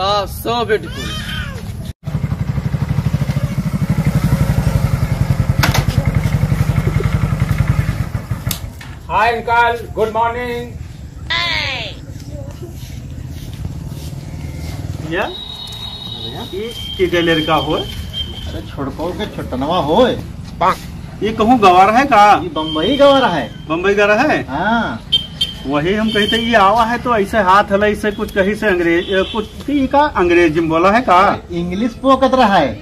वाह so beautiful hi uncle good morning या ये के गैलरी का हो अरे छोड़को के छोटनवा हो। ये कहूँ गवार है का? ये बम्बई गवारा है। बम्बई रहा है? हाँ। वही हम कहते ये आवा है तो ऐसे हाथ हलाई से कुछ कहीं से अंग्रेज़ कुछ की अंग्रेज़ी में बोला है का? इंग्लिश पोकत रहा है।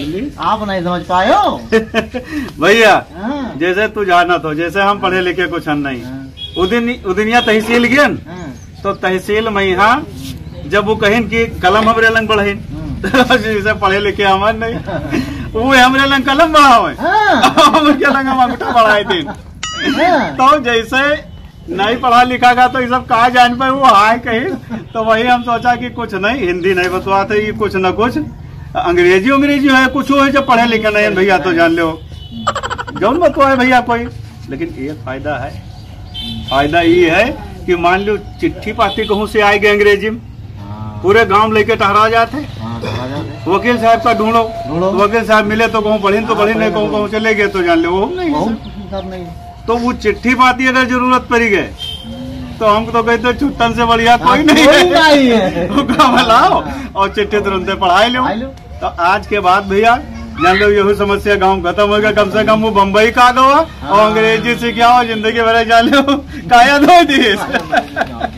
इंग्लिश? आप नहीं समझ पाए हो? भैया हाँ, जैसे तू जाना तो जैसे हम पढ़े लिखे कुछ हम नहीं। हाँ, उदिन उदिनिया तहसील गयन हाँ, तो तहसील में यहाँ जब वो कहिन कि कलम हमरे लंग बढ़िन। जैसे पढ़े लिखे हमारे नहीं। वो हमरे लंग कलम बढ़ावे। हाँ, हम लंग हम अंगूठा बढ़ाए दिन। हाँ, तो जैसे नहीं पढ़ा लिखा का तो ये सब कहा जान पाए? वो हाय कही। तो वही हम सोचा कि कुछ नहीं हिंदी नहीं बतवाते ये कुछ न कुछ। अंग्रेज़ी अंग्रेज़ी है कुछ हो जो पढ़े लिखे नहीं है भैया तो जान लो। जौन बतवाए भैया कोई। लेकिन एक फ़ायदा है। फ़ायदा ये है कि मान लो चिट्ठी पाती कहूँ से आएगी अंग्रेज़ी में हाँ, पूरे गाँव लेके टहरा जाते। हाँ, जाते। वकील साहब का ढूंढो। वकील साहब मिले तो कहूँ पढ़ी तो पढ़ी नहीं कहूँ कहूँ चले गए तो जान लो। वो नहीं तो वो चिट्ठी पाती अगर ज़रूरत पड़ी गए तो हम तो कहते छुट्टन से बढ़िया कोई हाँ, नहीं कोई नहीं है। है। वो काम लाओ। और चिट्ठी तुरंत पढ़ाई लो। तो आज के बाद भैया जान लो यही समस्या गाँव खत्म हो गया। कम से कम वो बम्बई का दो और हाँ। अंग्रेज़ी से क्या हो ज़िंदगी भर जान लो काया दो देश हाँ,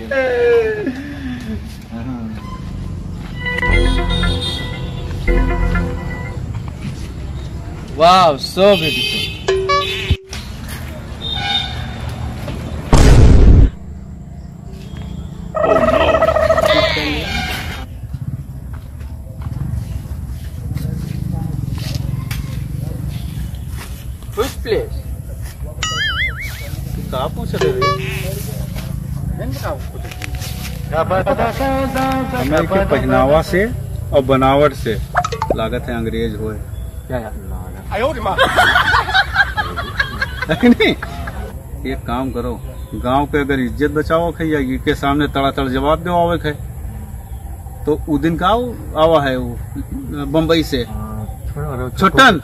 वाह सो ब्यूटीफुल place? कहा पूछ रहे के पहनावा से और बनावट से। लागत है अंग्रेज़ हुए। नहीं एक काम करो गाँव के अगर इज़्ज़त बचाओ खैया ये के सामने तड़ा तड़ जवाब दो आवे खे तो उ दिन का आवा है वो बम्बई से। छोटन?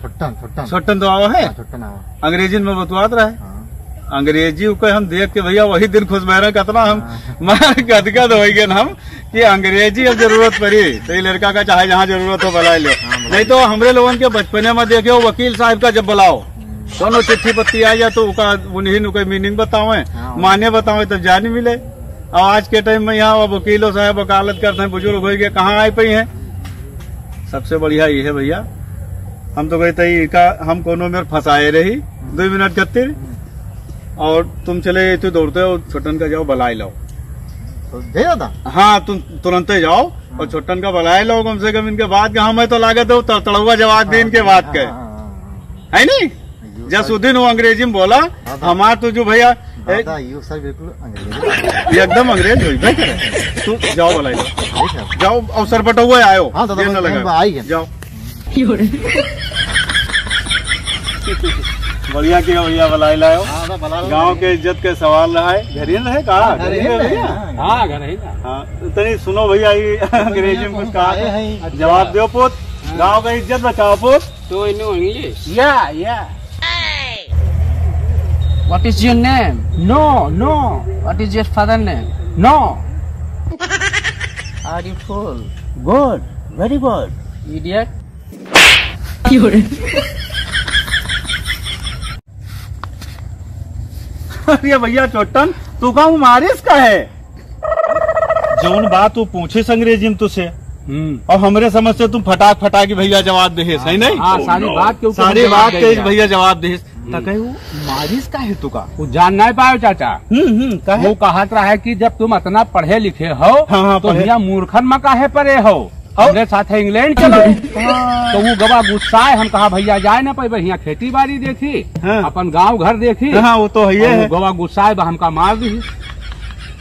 छोटन तो आवा है। हाँ। अंग्रेज़ी में बतवात रहा। है। हाँ, अंग्रेज़ी को हम देख के भैया वही दिन खुश बह रहे कतना हम मार गदगद हो गए हम कि अंग्रेज़ी अब ज़रूरत पड़ी। तो ये लड़का का चाहे जहाँ ज़रूरत हो बुला लो। नहीं तो हमरे लोगन के बचपने में देखे वकील साहब का जब बुलाओ। दोनों चिट्ठी पत्ती आ जाए तो उन्हीं कोई मीनिंग बतावे हाँ। माने बतावे तब जान ही मिले। और आज के टाइम में यहाँ वकीलों साहब वकालत करते हैं बुज़ुर्ग हो गए कहाँ आए पई हैं? सबसे बढ़िया ये है भैया। हम तो कहते हैं इनका हम कोनो में फंसाए रही दो मिनट खातिर और तुम चले तो दौड़ते हो छोटन का जाओ बलाई लो तो दे दादा हाँ तुम तुरंत ही जाओ और छोटन का बलाई लो कम से कम इनके बाद का हमें तो लागत हो तो तड़ुआ जवाब दे इनके बाद के। हाँ, हाँ, हाँ, है नहीं हाँ। जस वो अंग्रेज़ी में बोला हमार तो जो भैया एकदम अंग्रेज़ हुई तू जाओ बलाई जाओ अवसर बटा हुआ आयो। हाँ, लगा। आई है। जाओ। बढ़िया किया हाँ, भैया बला ला गाँव के इज़्ज़त के सवाल रहा है। घर ही रहे कहा घर ही हाँ।, हाँ, हाँ सुनो भैया अंग्रेज़ी में कहा अच्छा। जवाब दो पुत। गाँव का इज़्ज़त बचाओ पुत। तो या या। What is no name? No, no. What is your father name? No. Are you full? Good. Very अरे भैया चोटन तू का मारिस का है जौन बात तू पूछिस अंग्रेज़ी में तुझसे हम्म। और हमरे समझ से तुम फटाक फटाक भैया जवाब दे सही नहीं? हाँ सारी बात के सारी बात के भैया जवाब दे तके वो मारिस का है तू का? वो जान नहीं पायो चाचा। हम्म हम्म है वो कहत रहा है कि जब तुम इतना पढ़े लिखे हो हाँ, हाँ, तो भैया मूर्खन में काहे पड़े हो? हमरे साथ इंग्लैंड चलो। तो वो गवा गुस्सा है हम कहा भैया जाए ना पाई भैया खेती बाड़ी देखी हाँ। अपन गाँव घर देखी। हाँ वो तो है। वो गवा गुस्सा है हमका मार दी।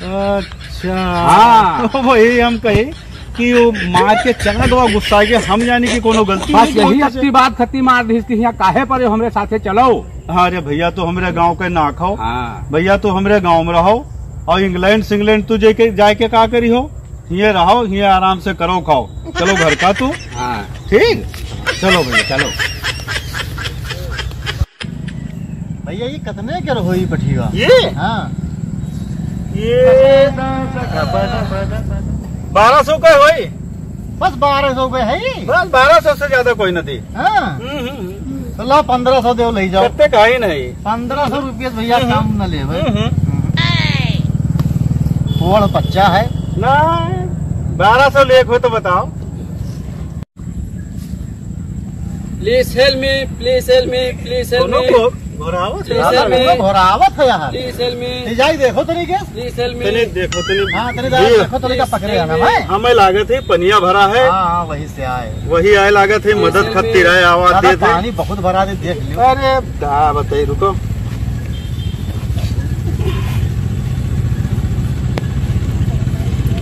अच्छा। हाँ। तो वही हम कहे कि वो मार के चला गवा गुस्सा के हम जाने की कोनो गलती बस यही। अपनी बात खत्ती मार दी कि यहाँ काहे हो हमरे साथे चलो। हाँ अरे भैया तो हमरे गाँव के ना खाओ। हाँ। भैया तू हमरे गाँव में रहो। और इंग्लैंड सिंग्लैंड तू जाके जाके का करी हो? ये रहो ये आराम से करो खाओ। चलो घर का तू। हाँ। ठीक? चलो भैया चलो। भैया ये कितने के रहो पठिया? ये? हाँ। ये बारह सौ का होई बस बारह सौ के है बस बारह सौ से ज़्यादा कोई नहीं हाँ। तो ला पंद्रह सौ दे ले जाओ। कत्ते का ही नहीं पंद्रह सौ रुपये भैया कम न ले भाई। हम्म। बच्चा है। बारह सौ लेख हो तो बताओ। Please help me please help me please help दोनों मी। घोरावत है। यहाँ प्लीज़ हेल्प मी। जाई देखो तरीके से। प्लीज़ हेल्प तने मी। देखो तने हाँ तेरे दादा देखो तरीका पकड़े ना भाई? हमें लागत है पनिया भरा है। हाँ हाँ वही से आए। वही आए लागत है मदद खत्ती रहे आवाज़ दे थे पानी बहुत भरा दे देख लियो। अरे रुको।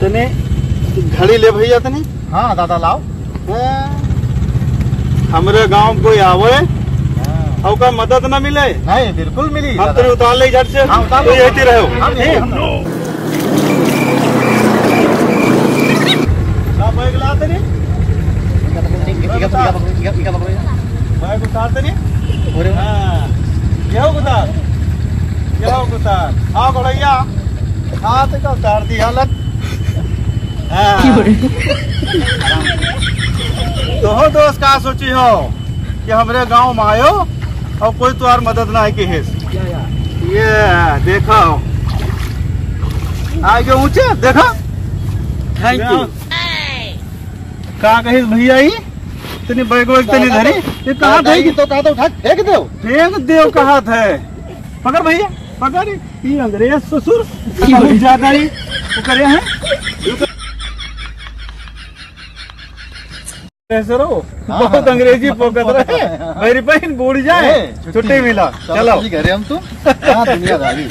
तने घड़ी ले भैया तने। हाँ दादा लाओ। हमरे गाँव कोई आवे हाँ। का मदद न मिले। नहीं बिल्कुल मिली हम। तेरे उतार ले झट से। हाँ, उतार तो लो। यही रहो यही बैग ला तने। बैग उतार तने। हाँ। ये हो उतार ये हो उतार हाँ गोड़ैया। हाथ का उतार दिया लग हाँ। तो हो दोस्त का सोची हो कि हमरे गाँव में आयो और कोई तुम्हार मदद ना की है ये देखो। आगे ऊँचे देखो। थैंक यू कहा कही भैया ही? तनी बैग वैग तनी धरी। ये कहाँ थे तो कहा तो उठा फेंक दो। फेंक देव कहा थे? पकड़ भैया पकड़। ये अंग्रेज़ ससुर ज़्यादा ही करे हैं ऐसे रहो हाँ, बहुत हाँ। अंग्रेज़ी पोकत रहे। मेरी बहन बूढ़ जाए छुट्टी मिला। चलो घरे हम तुम हाँ दुनियादारी।